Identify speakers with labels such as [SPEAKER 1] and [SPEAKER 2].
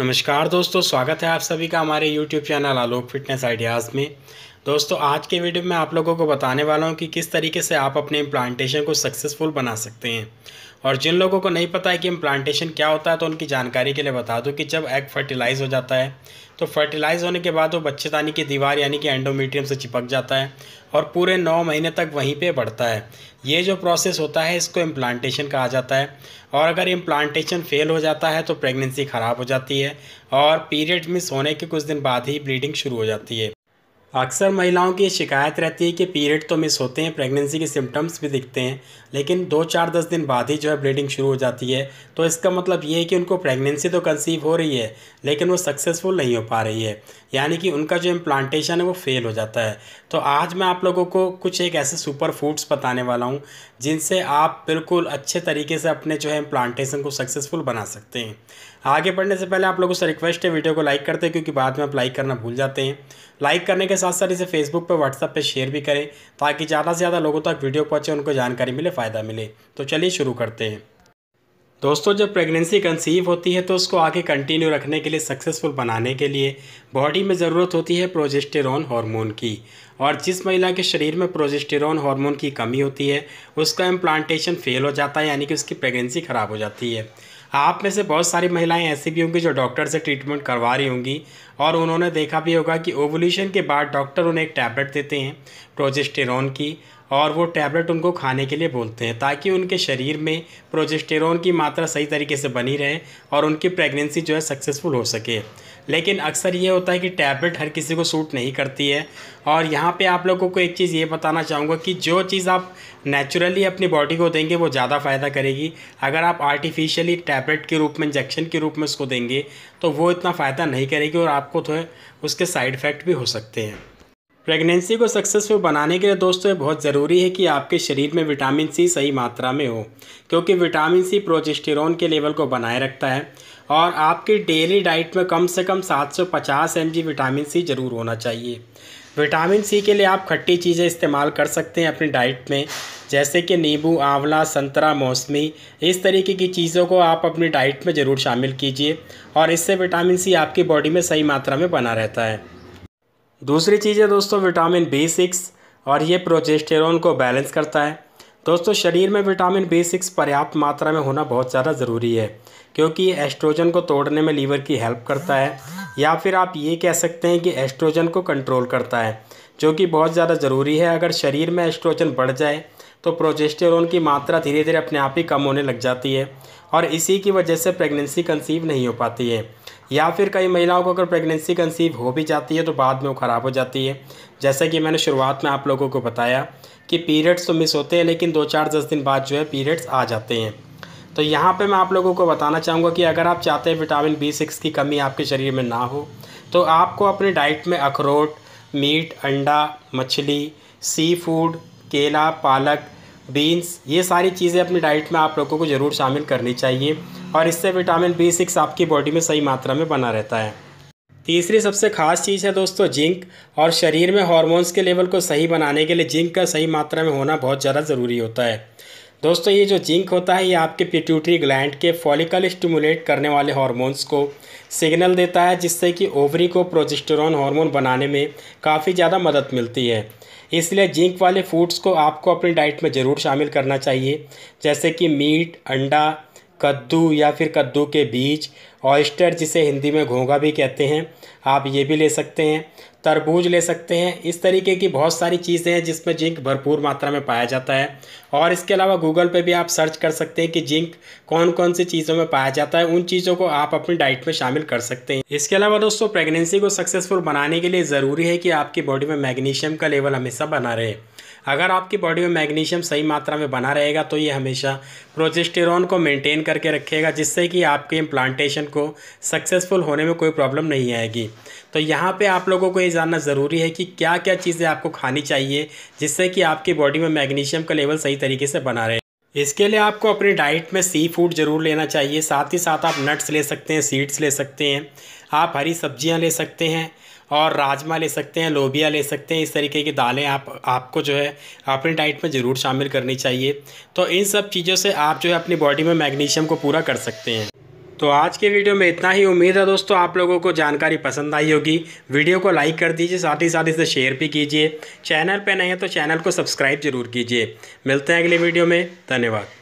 [SPEAKER 1] नमस्कार दोस्तों स्वागत है आप सभी का हमारे YouTube channel Alok fitness ideas में। दोस्तों, आज के वीडियो में आप लोगों को बताने वाला हूँ कि किस तरीके से आप अपने इम्प्लांटेशन को सक्सेसफुल बना सकते हैं। और जिन लोगों को नहीं पता है कि इम्प्लांटेशन क्या होता है तो उनकी जानकारी के लिए बता दूँ कि जब एग फर्टिलाइज़ हो जाता है तो फर्टिलाइज़ होने के बाद वो बच्चेदानी की दीवार यानी कि एंडोमीट्रियम से चिपक जाता है और पूरे नौ महीने तक वहीं पे बढ़ता है। ये जो प्रोसेस होता है, इसको इम्प्लांटेशन कहा जाता है। और अगर इम्प्लांटेशन फेल हो जाता है तो प्रेगनेंसी ख़राब हो जाती है और पीरियड मिस होने के कुछ दिन बाद ही ब्लीडिंग शुरू हो जाती है। अक्सर महिलाओं की शिकायत रहती है कि पीरियड तो मिस होते हैं, प्रेगनेंसी के सिम्टम्स भी दिखते हैं, लेकिन दो चार दस दिन बाद ही जो है ब्लीडिंग शुरू हो जाती है। तो इसका मतलब ये है कि उनको प्रेगनेंसी तो कंसीव हो रही है, लेकिन वो सक्सेसफुल नहीं हो पा रही है। यानी कि उनका जो इम्प्लांटेशन है वो फेल हो जाता है। तो आज मैं आप लोगों को कुछ एक ऐसे सुपर फूड्स बताने वाला हूँ, जिनसे आप बिल्कुल अच्छे तरीके से अपने जो है इम्प्लांटेशन को सक्सेसफुल बना सकते हैं। आगे बढ़ने से पहले आप लोगों से रिक्वेस्ट है वीडियो को लाइक करते हैं, क्योंकि बाद में आप लाइक करना भूल जाते हैं। लाइक करने के साथ साथ इसे फेसबुक पर व्हाट्सअप पर शेयर भी करें, ताकि ज़्यादा से ज़्यादा लोगों तक वीडियो पहुँचे, उनको जानकारी मिले, फ़ायदा मिले। तो चलिए शुरू करते हैं। दोस्तों, जब प्रेगनेंसी कंसीव होती है तो उसको आगे कंटिन्यू रखने के लिए सक्सेसफुल बनाने के लिए बॉडी में ज़रूरत होती है प्रोजेस्टेरॉन हार्मोन की। और जिस महिला के शरीर में प्रोजेस्टेरॉन हार्मोन की कमी होती है, उसका इम्प्लांटेशन फेल हो जाता है, यानी कि उसकी प्रेगनेंसी ख़राब हो जाती है। आप में से बहुत सारी महिलाएँ ऐसी भी होंगी जो डॉक्टर से ट्रीटमेंट करवा रही होंगी, और उन्होंने देखा भी होगा कि ओवल्यूशन के बाद डॉक्टर उन्हें एक टैबलेट देते हैं प्रोजेस्टेरॉन की और वो टैबलेट उनको खाने के लिए बोलते हैं, ताकि उनके शरीर में प्रोजेस्टेरॉन की मात्रा सही तरीके से बनी रहे और उनकी प्रेगनेंसी जो है सक्सेसफुल हो सके। लेकिन अक्सर ये होता है कि टैबलेट हर किसी को सूट नहीं करती है। और यहाँ पे आप लोगों को एक चीज़ ये बताना चाहूँगा कि जो चीज़ आप नेचुरली अपनी बॉडी को देंगे, वो ज़्यादा फ़ायदा करेगी। अगर आप आर्टिफिशियली टैबलेट के रूप में इंजेक्शन के रूप में उसको देंगे तो वो इतना फ़ायदा नहीं करेगी और आपको तो उसके साइड इफ़ेक्ट भी हो सकते हैं। प्रेगनेंसी को सक्सेसफुल बनाने के लिए दोस्तों, ये बहुत ज़रूरी है कि आपके शरीर में विटामिन सी सही मात्रा में हो, क्योंकि विटामिन सी प्रोजेस्टेरॉन के लेवल को बनाए रखता है और आपकी डेली डाइट में कम से कम 750 जी विटामिन सी ज़रूर होना चाहिए। विटामिन सी के लिए आप खट्टी चीज़ें इस्तेमाल कर सकते हैं अपनी डाइट में, जैसे कि नींबू, आंवला, संतरा, मौसमी, इस तरीके की चीज़ों को आप अपनी डाइट में ज़रूर शामिल कीजिए और इससे विटामिन सी आपकी बॉडी में सही मात्रा में बना रहता है। दूसरी चीज़ है दोस्तों, विटामिन बी सिक्स और ये प्रोजेस्टेरॉन को बैलेंस करता है। दोस्तों, शरीर में विटामिन बी सिक्स पर्याप्त मात्रा में होना बहुत ज़्यादा ज़रूरी है, क्योंकि एस्ट्रोजन को तोड़ने में लीवर की हेल्प करता है, या फिर आप ये कह सकते हैं कि एस्ट्रोजन को कंट्रोल करता है, जो कि बहुत ज़्यादा ज़रूरी है। अगर शरीर में एस्ट्रोजन बढ़ जाए तो प्रोजेस्टेरोन की मात्रा धीरे धीरे अपने आप ही कम होने लग जाती है और इसी की वजह से प्रेगनेंसी कंसीव नहीं हो पाती है। या फिर कई महिलाओं को अगर प्रेगनेंसी कंसीव हो भी जाती है तो बाद में वो ख़राब हो जाती है। जैसा कि मैंने शुरुआत में आप लोगों को बताया कि पीरियड्स तो मिस होते हैं लेकिन दो चार दस दिन बाद जो है पीरियड्स आ जाते हैं। तो यहाँ पे मैं आप लोगों को बताना चाहूँगा कि अगर आप चाहते हैं विटामिन बी सिक्स की कमी आपके शरीर में ना हो तो आपको अपने डाइट में अखरोट मीट अंडा, मछली सी फ़ूड केला, पालक बीन्स ये सारी चीज़ें अपनी डाइट में आप लोगों को ज़रूर शामिल करनी चाहिए और इससे विटामिन बी सिक्स आपकी बॉडी में सही मात्रा में बना रहता है। तीसरी सबसे ख़ास चीज़ है दोस्तों जिंक और शरीर में हॉर्मोन्स के लेवल को सही बनाने के लिए जिंक का सही मात्रा में होना बहुत ज़्यादा ज़रूरी होता है। दोस्तों ये जो जिंक होता है ये आपके पिट्यूटरी ग्लैंड के फॉलिकल स्टिमुलेट करने वाले हार्मोन्स को सिग्नल देता है, जिससे कि ओवरी को प्रोजेस्टेरॉन हार्मोन बनाने में काफ़ी ज़्यादा मदद मिलती है। इसलिए जिंक वाले फूड्स को आपको अपनी डाइट में ज़रूर शामिल करना चाहिए। जैसे कि मीट अंडा कद्दू या फिर कद्दू के बीज ऑयस्टर जिसे हिंदी में घोंगा भी कहते हैं, आप ये भी ले सकते हैं। तरबूज ले सकते हैं। इस तरीके की बहुत सारी चीज़ें हैं जिसमें जिंक भरपूर मात्रा में पाया जाता है। और इसके अलावा गूगल पे भी आप सर्च कर सकते हैं कि जिंक कौन कौन सी चीज़ों में पाया जाता है। उन चीज़ों को आप अपनी डाइट में शामिल कर सकते हैं। इसके अलावा दोस्तों प्रेगनेंसी को सक्सेसफुल बनाने के लिए ज़रूरी है कि आपकी बॉडी में मैग्नीशियम का लेवल हमेशा बना रहे। अगर आपकी बॉडी में मैग्नीशियम सही मात्रा में बना रहेगा तो ये हमेशा प्रोजेस्टेरॉन को मेंटेन करके रखेगा जिससे कि आपके इम्प्लांटेशन को सक्सेसफुल होने में कोई प्रॉब्लम नहीं आएगी। तो यहाँ पे आप लोगों को ये जानना ज़रूरी है कि क्या क्या चीज़ें आपको खानी चाहिए, जिससे कि आपकी बॉडी में मैग्नीशियम का लेवल सही तरीके से बना रहे। इसके लिए आपको अपनी डाइट में सी फ़ूड ज़रूर लेना चाहिए। साथ ही साथ आप नट्स ले सकते हैं सीड्स ले सकते हैं, आप हरी सब्ज़ियाँ ले सकते हैं। और राजमा ले सकते हैं, लोबिया ले सकते हैं, इस तरीके की दालें आप, आपको जो है अपनी डाइट में ज़रूर शामिल करनी चाहिए। तो इन सब चीज़ों से आप जो है अपनी बॉडी में मैग्नीशियम को पूरा कर सकते हैं। तो आज के वीडियो में इतना ही। उम्मीद है दोस्तों आप लोगों को जानकारी पसंद आई होगी। वीडियो को लाइक कर दीजिए, साथ ही साथ इसे शेयर भी कीजिए। चैनल पर नहीं है तो चैनल को सब्सक्राइब ज़रूर कीजिए। मिलते हैं अगले वीडियो में। धन्यवाद।